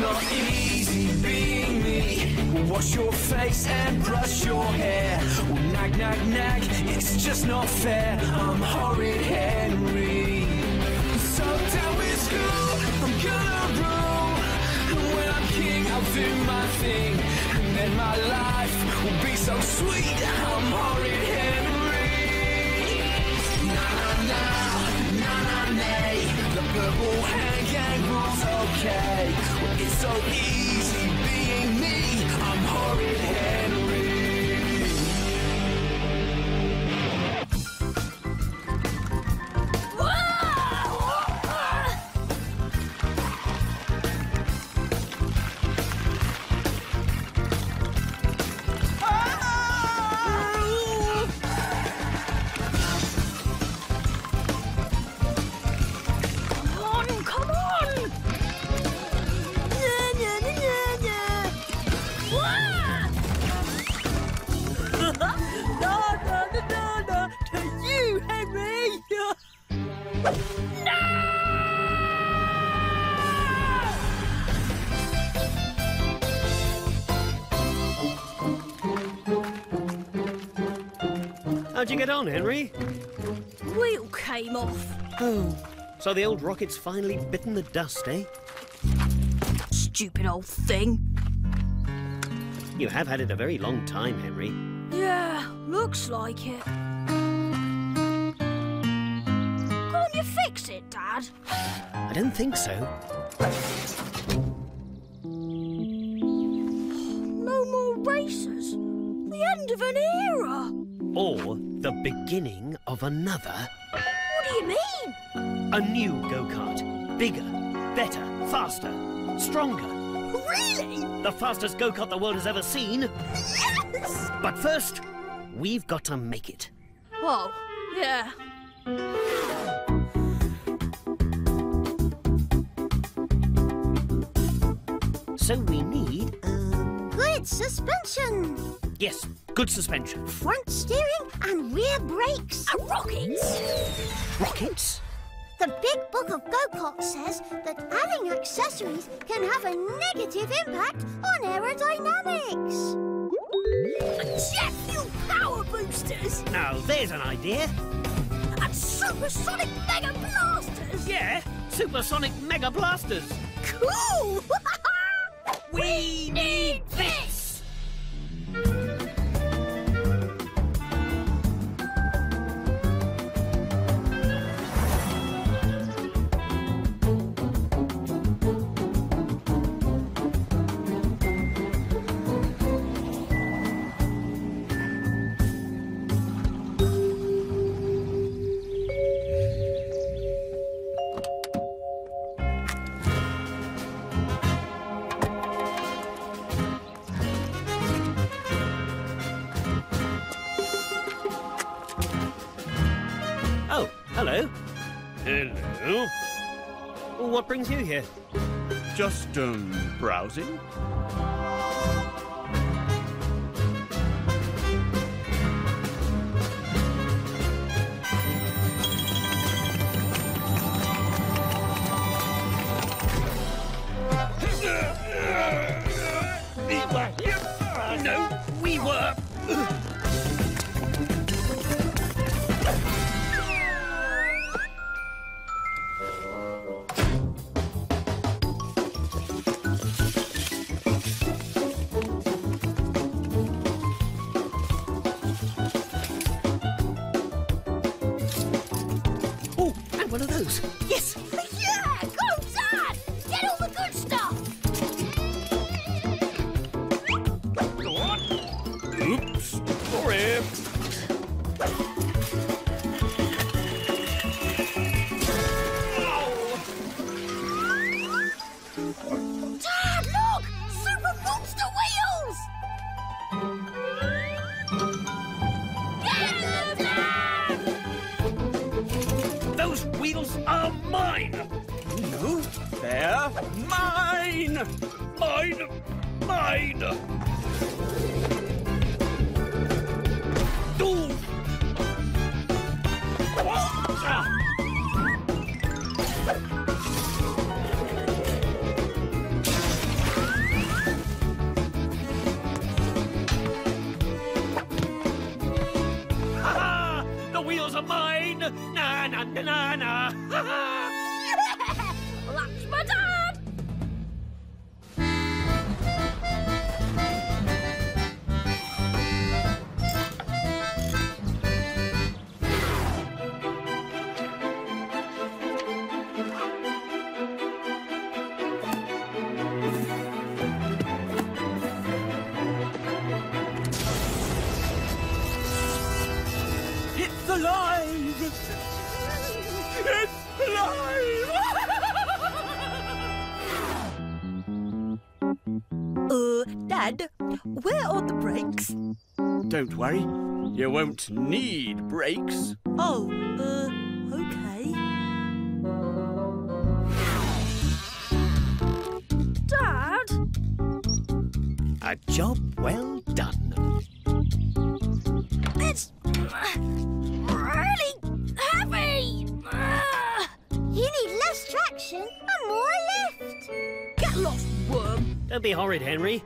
Not easy being me. We'll wash your face and brush your hair. We'll nag, nag, nag. It's just not fair. I'm horrid Henry. So down with school, I'm gonna rule. And when I'm king, I'll do my thing. And then my life will be so sweet. I'm horrid Henry. Na na na, na na nay. The purple hand gang okay. It's so easy being me. I'm horrid Henry. How'd you get on, Henry? Wheel came off. Oh, so the old rocket's finally bitten the dust, eh? Stupid old thing. You have had it a very long time, Henry. Yeah, looks like it. Can't you fix it, Dad? I don't think so. No more races. The end of an era. Or the beginning of another. What do you mean? A new go-kart. Bigger, better, faster, stronger. Really? The fastest go-kart the world has ever seen. Yes! But first, we've got to make it. Oh, yeah. So we need, um, Good suspension, yes, good suspension. front steering and rear brakes. A rocket? Rockets? The Big Book of Go-Kart says that adding accessories can have a negative impact on aerodynamics. Jet fuel power boosters? Now, there's an idea. And supersonic mega blasters? Yeah, supersonic mega blasters. Cool! We need this! Hello. Hello. What brings you here? Just, um, browsing? Yes. Mine! Mine! Mine! The wheels are mine! Na na na na Dad, where are the brakes? Don't worry, you won't need brakes. Oh, uh, okay. Dad? A job well done. It's really heavy. You need less traction and more lift. Get lost, worm. Don't be horrid, Henry.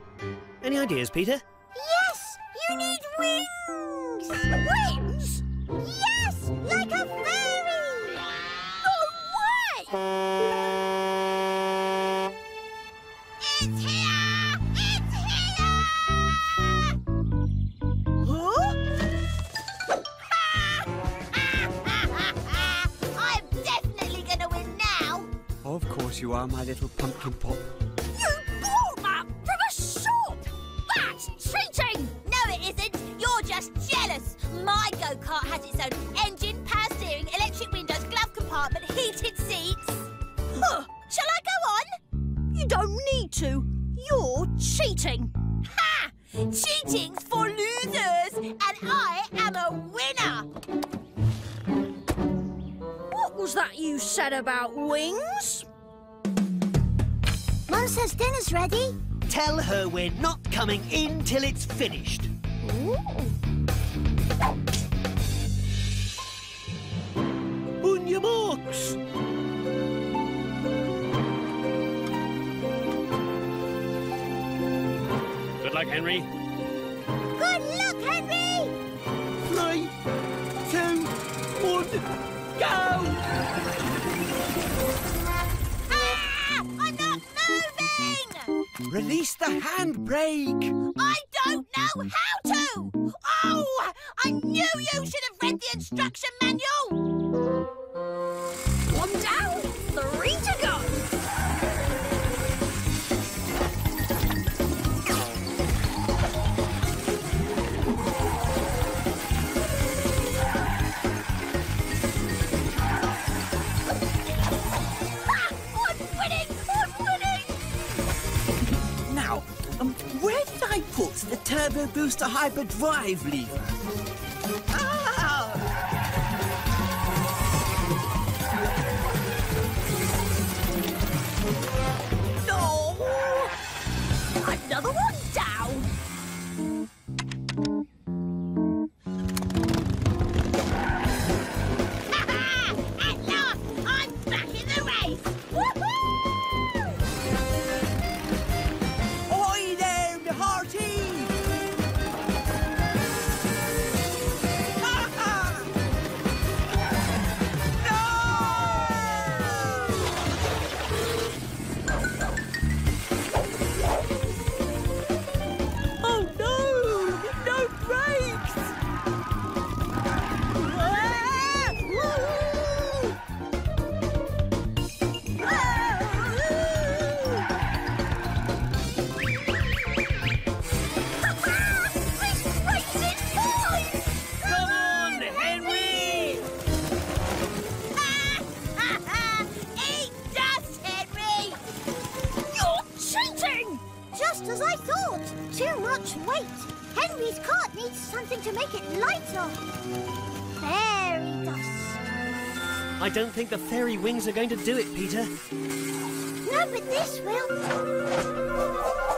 Any ideas, Peter? Yes, you need wings. Wings? Yes, like a fairy. No way! It's here! It's here! I'm definitely gonna win now. Of course you are, my little pumpkin pop. Cheating! No, it isn't. You're just jealous. My go kart has its own engine, power steering, electric windows, glove compartment, heated seats. Huh. Shall I go on? You don't need to. You're cheating. Ha! Cheating's for losers, and I am a winner. What was that you said about wings? Mum says dinner's ready. Tell her we're not coming in till it's finished. On your marks. Good luck, Henry. Release the handbrake. I don't know how to. Oh, I knew you should have read the instruction manual. Turbo booster hyperdrive lever? Ah! As I thought. Too much weight. Henry's cart needs something to make it lighter. Fairy dust. I don't think the fairy wings are going to do it, Peter. No, but this will.